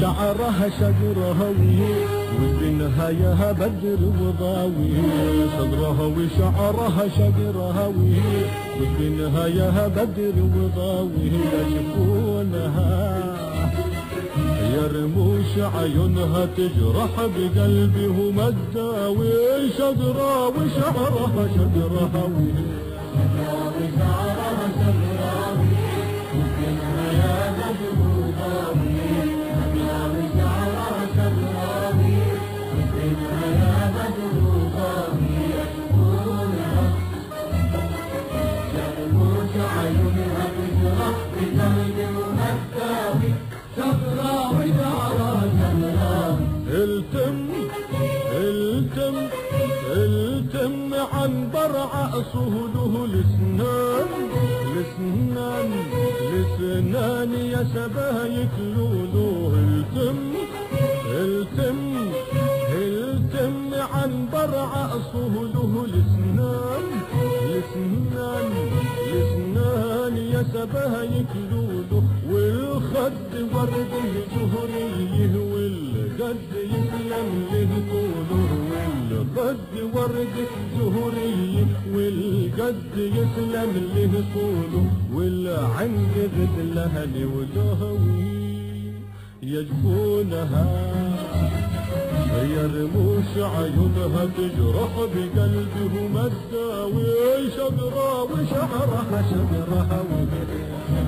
شعرها شقرها وبالنهاية بدر وضاوي صدرها وشعرها شقرها وبالنهاية بدر وضاوي يشوفونها يرموش عيونها تجرح بقلبي وما تداوي وشعرها شقرها التم صهده لسنان لسنان لسنان يا سبايك لولو التم التم التم عن برع صهده لسنان لسنان لسنان يا سبايك لولو والخد ورد زهريه والقد يسلم له طوله والقد ورد زهريه والقد يسلم له طوله والعند غد لهلي ولهوي يجفونها يرموش عيونها تجرح بقلبه ما تداوي شقرة وشعرها شقرها الكتاف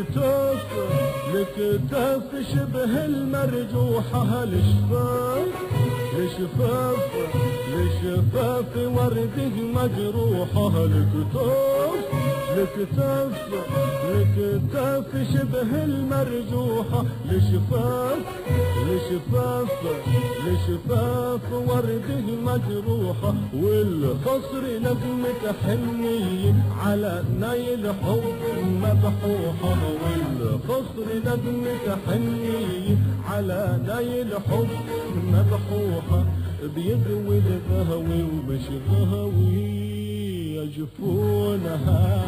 الكتاف الكتاف شبه المرجوحة الشفاف الشفاف الشفاف ورده مجروحة الكتاف الكتاف الكتاف شبه المرجوحة الشفاف الشفاف الشفاف ورده مجروحة والخصر نجمة حنية على نيل حب مبحوحة والخصر نجمة حنية على نيل حب مبحوحة بيدوي الغهوي ومش غهوي يجفونها.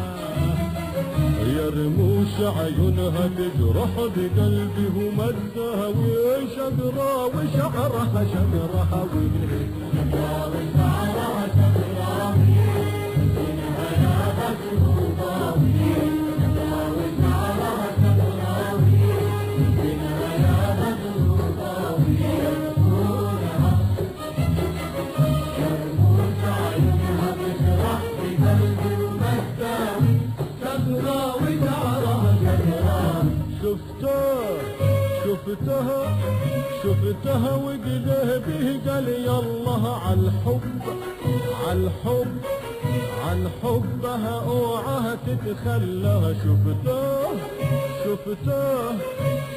يرموش عيونها تجرح بقلبي وما تداوي شقرة وشعرها شقرها شفتها شفتها شفتها وقلبي قال يلا عالحب عالحب عن حبها اوعها تتخلى. شفتها شفتها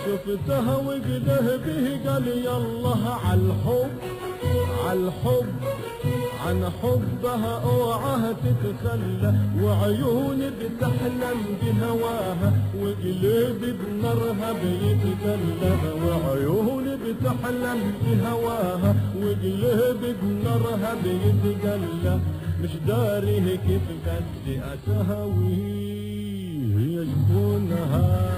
شفتها وقلبي قال يلا عالحب عالحب عن حبها اوعها تتخلى وعيوني بتحلم بهواها وقلبي بنارها بيتدلى وعيوني بتحلم بهواها وقلبي بنارها بيتدلى مش داري كيف بدي اسهوي يجبونها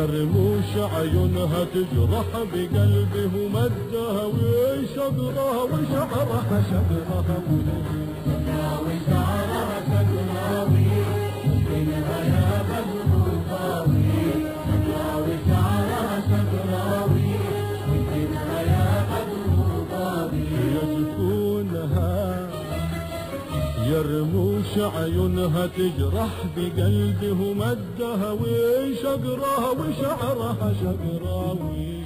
يرموش عيونها تجرح بقلبي وما تداوي شقرها وشعرها شقرها يزفونها يرموش عيونها تجرح بقلبي وما تداوي شقرها وشعرها شقراوي